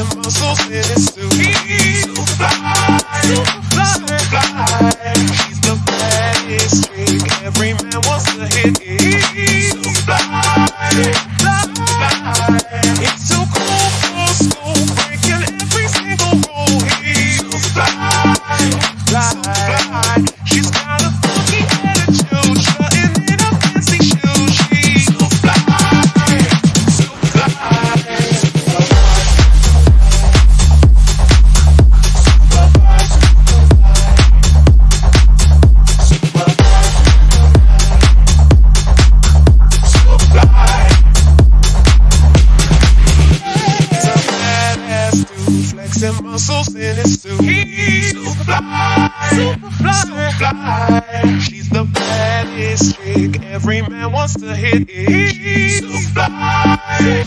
He's so fly, so fly, fly. She's the baddest. Every man wants to hit it. He's so fly, fly, fly. He's too cool for school, breaking every single rule. He's so fly, fly, fly. She's got a flexing muscles in his suit. He's super fly, super fly, super fly. She's the baddest chick. Every man wants to hit it. He's super fly,